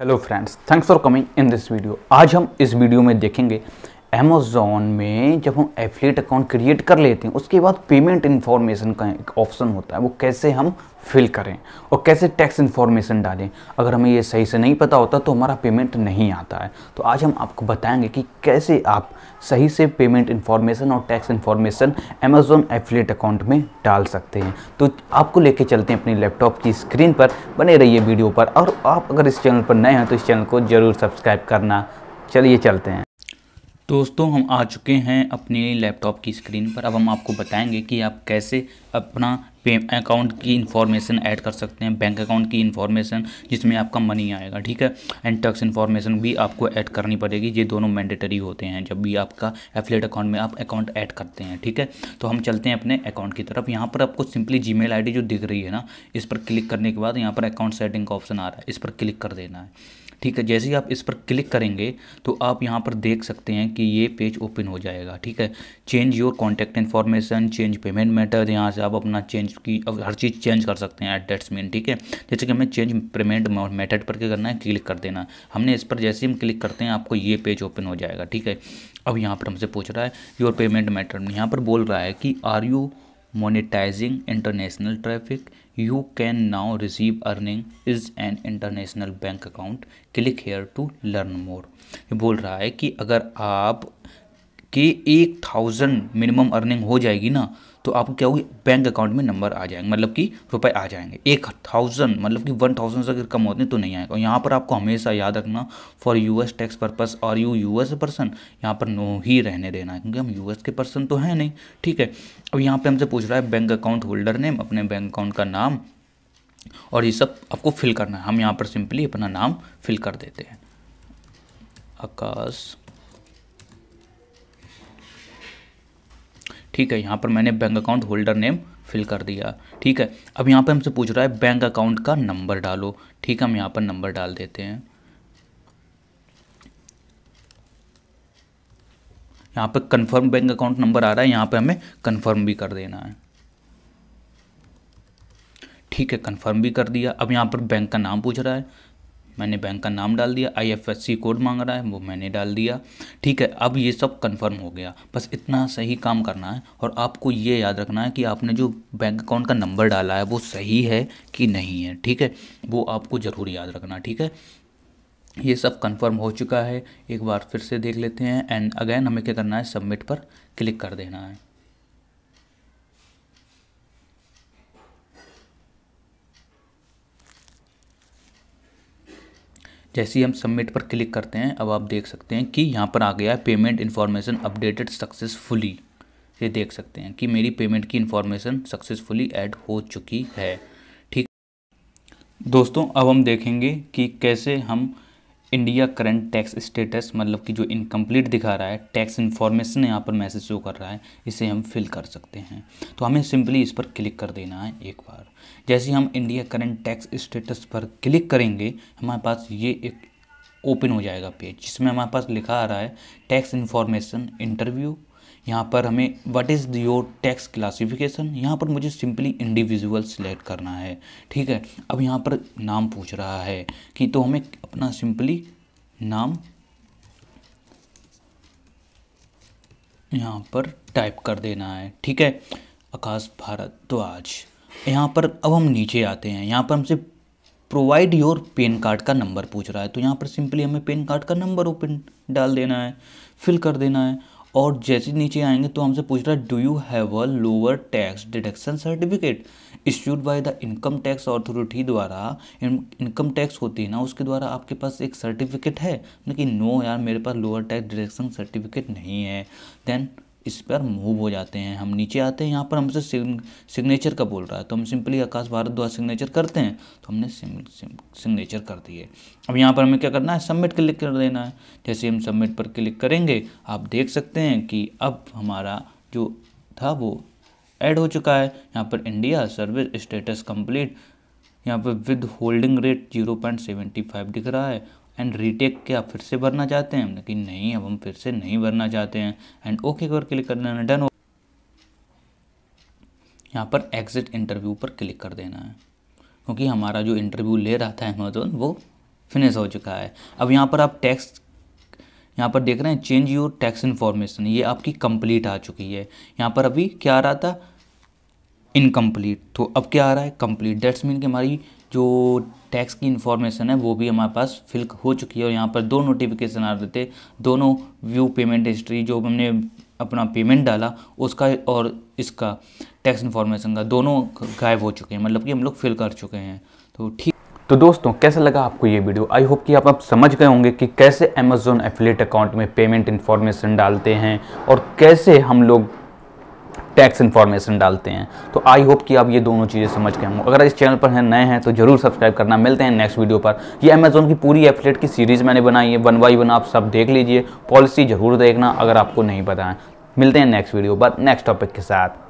Hello friends thanks for coming in this video आज हम इस वीडियो में देखेंगे अमेज़ोन में जब हम एफिलेट अकाउंट क्रिएट कर लेते हैं, उसके बाद पेमेंट इन्फॉर्मेशन का एक ऑप्शन होता है, वो कैसे हम फिल करें और कैसे टैक्स इन्फॉर्मेशन डालें। अगर हमें ये सही से नहीं पता होता तो हमारा पेमेंट नहीं आता है। तो आज हम आपको बताएँगे कि कैसे आप सही से पेमेंट इन्फॉर्मेशन और tax information Amazon affiliate account में डाल सकते हैं। तो आपको लेके चलते हैं अपनी लैपटॉप की स्क्रीन पर, बने रहिए वीडियो पर। और आप अगर इस चैनल पर नए हैं तो इस चैनल को ज़रूर सब्सक्राइब करना। चलिए चलते हैं। दोस्तों, हम आ चुके हैं अपने लैपटॉप की स्क्रीन पर। अब हम आपको बताएँगे कि आप कैसे अपना पे अकाउंट की इन्फॉर्मेशन ऐड कर सकते हैं बैंक अकाउंट की इन्फॉर्मेशन जिसमें आपका मनी आएगा, ठीक है? एंड टैक्स इन्फॉर्मेशन भी आपको ऐड करनी पड़ेगी। ये दोनों मैंडेटरी होते हैं, जब भी आपका एफलेट अकाउंट में आप अकाउंट ऐड करते हैं, ठीक है? तो हम चलते हैं अपने अकाउंट की तरफ़। यहाँ पर आपको सिंपली जी मेल जो दिख रही है ना, इस पर क्लिक करने के बाद यहाँ पर अकाउंट सेटिंग का ऑप्शन आ रहा है। इस पर क्लिक कर देना है। ठीक है, जैसे ही आप इस पर क्लिक करेंगे तो आप यहाँ पर देख सकते हैं कि ये पेज ओपन हो जाएगा, ठीक है। Change your contact information, change payment method, यहाँ से आप अपना चेंज की हर चीज़ चेंज कर सकते हैं, एट डेट्स मीन, ठीक है। जैसे कि हमें चेंज पेमेंट मेथड पर क्या करना है, क्लिक कर देना। हमने इस पर जैसे हम क्लिक करते हैं, आपको ये पेज ओपन हो जाएगा, ठीक है। अब यहाँ पर हमसे पूछ रहा है, योर पेमेंट मेथड, यहाँ पर बोल रहा है कि, are you monetizing international traffic? You can now receive earning is an international bank account click here to learn more ये बोल रहा है कि अगर आप के एक थाउज़ेंड मिनिमम अर्निंग हो जाएगी ना तो आपको क्या होगी? बैंक अकाउंट में नंबर आ जाएँगे मतलब कि रुपए आ जाएँगे। एक थाउज़ेंड मतलब कि वन थाउज़ेंड से अगर कम होते हैं तो नहीं आएगा। यहाँ पर आपको हमेशा याद रखना फॉर यूएस टैक्स पर्पस और यू यूएस पर्सन यहाँ पर नो ही रहने देना है, क्योंकि हम यूएस के पर्सन तो हैं नहीं, ठीक है? अब यहाँ पर हमसे पूछ रहा है बैंक अकाउंट होल्डर नेम अपने बैंक अकाउंट का नाम, और ये सब आपको फिल करना है। हम यहाँ पर सिंपली अपना नाम फिल कर देते हैं। आकाश। ठीक है, यहाँ पर मैंने bank account holder name fill कर दिया। ठीक है, अब यहाँ पर हमसे पूछ रहा है बैंक अकाउंट का नंबर डालो। ठीक है, हम यहाँ पर नंबर डाल देते हैं। यहाँ पर कंफर्म बैंक अकाउंट नंबर आ रहा है, यहाँ पे हमें कंफर्म भी कर देना है। ठीक है कंफर्म भी कर दिया। अब यहाँ पर बैंक का नाम पूछ रहा है। मैंने बैंक का नाम डाल दिया आईएफएससी कोड मांग रहा है, वो मैंने डाल दिया। ठीक है, अब ये सब कंफर्म हो गया। बस इतना सही काम करना है और आपको ये याद रखना है कि आपने जो बैंक अकाउंट का नंबर डाला है, वो सही है कि नहीं है। ठीक है, वो आपको ज़रूर याद रखना। ठीक है, ये सब कंफर्म हो चुका है। एक बार फिर से देख लेते हैं। एंड अगेन हमें क्या करना है? सबमिट पर क्लिक कर देना है। जैसे ही हम सबमिट पर क्लिक करते हैं, अब आप देख सकते हैं कि यहाँ पर आ गया है पेमेंट इन्फॉर्मेशन अपडेटेड सक्सेसफुली ये देख सकते हैं कि मेरी पेमेंट की इन्फॉर्मेशन सक्सेसफुली ऐड हो चुकी है। ठीक। दोस्तों, अब हम देखेंगे कि कैसे हम इंडिया करंट टैक्स स्टेटस मतलब कि जो इनकम्प्लीट दिखा रहा है टैक्स इन्फॉर्मेशन यहाँ पर मैसेज शो कर रहा है, इसे हम फिल कर सकते हैं। तो हमें सिंपली इस पर क्लिक कर देना है एक बार। जैसे हम इंडिया करंट टैक्स स्टेटस पर क्लिक करेंगे, हमारे पास ये एक ओपन हो जाएगा पेज जिसमें हमारे पास लिखा आ रहा है टैक्स इन्फॉर्मेशन इंटरव्यू यहाँ पर हमें what is your tax classification यहाँ पर मुझे सिंपली इंडिविजुअल सेलेक्ट करना है, ठीक है? अब यहाँ पर नाम पूछ रहा है कि तो हमें अपना सिंपली नाम यहाँ पर टाइप कर देना है, ठीक है? आकाश भारत आज यहाँ पर अब हम नीचे आते हैं। यहाँ पर हमसे प्रोवाइड योर पेन कार्ड का नंबर पूछ रहा है। तो यहाँ पर सिंपली हमें पेन कार्ड का नंबर ओपन डाल देना है फिल कर देना है। और जैसे नीचे आएँगे तो हमसे पूछ रहा है do you have a lower tax deduction certificate issued by the income tax authority द्वारा इनकम टैक्स होती है ना, उसके द्वारा आपके पास एक सर्टिफिकेट है? लेकिन नो यार, मेरे पास लोअर टैक्स डिडक्शन सर्टिफिकेट नहीं है. देन इस पर मूव हो जाते हैं। हम नीचे आते हैं, यहाँ पर हमसे सिग्नेचर का बोल रहा है। तो हम सिंपली आकाश भारत द्वारा सिग्नेचर करते हैं तो हमने सिग्नेचर कर दिए। अब यहाँ पर हमें क्या करना है? सबमिट क्लिक कर देना है। जैसे हम सबमिट पर क्लिक करेंगे, आप देख सकते हैं कि अब हमारा जो था वो ऐड हो चुका है। यहाँ पर इंडिया सर्विस स्टेटस कंप्लीट यहाँ पर withholding rate zero point seventy five दिख रहा है। एंड रीटेक क्या फिर से भरना चाहते हैं? लेकिन नहीं, अब हम फिर से नहीं भरना चाहते हैं. एंड ओके पर क्लिक कर देना डन यहाँ पर एग्जिट इंटरव्यू पर क्लिक कर देना है। क्योंकि हमारा जो इंटरव्यू ले रहा था अमेजोन वो फिनिश हो चुका है। अब यहाँ पर आप टैक्स यहाँ पर देख रहे हैं चेंज योर टैक्स इन्फॉर्मेशन ये आपकी कंप्लीट आ चुकी है। यहाँ पर अभी क्या आ रहा था? इनकम्प्लीट तो अब क्या आ रहा है? कंप्लीट डेट्स मीन कि हमारी जो टैक्स की इन्फॉर्मेशन है, वो भी हमारे पास फिल हो चुकी है और यहाँ पर दो नोटिफिकेशन आ रहे थे। दोनों व्यू पेमेंट हिस्ट्री जो हमने अपना पेमेंट डाला, उसका और इसका टैक्स इन्फॉर्मेशन का दोनों गायब हो चुके हैं मतलब कि हम लोग फिल कर चुके हैं। तो ठीक। तो दोस्तों, कैसा लगा आपको ये वीडियो आई होप कि आप अब समझ गए होंगे कि कैसे अमेजोन एफिलेट अकाउंट में पेमेंट इन्फॉर्मेशन डालते हैं और कैसे हम लोग टैक्स इन्फॉर्मेशन डालते हैं। तो आई होप कि आप ये दोनों चीज़ें समझ गए होंगे। अगर इस चैनल पर हैं, नए हैं तो ज़रूर सब्सक्राइब करना। मिलते हैं नेक्स्ट वीडियो पर। ये अमेजोन की पूरी एफलेट की सीरीज़ मैंने बनाई है। वन बाई वन आप सब देख लीजिए। पॉलिसी ज़रूर देखना, अगर आपको नहीं पता है। मिलते हैं नेक्स्ट वीडियो पर नेक्स्ट टॉपिक के साथ।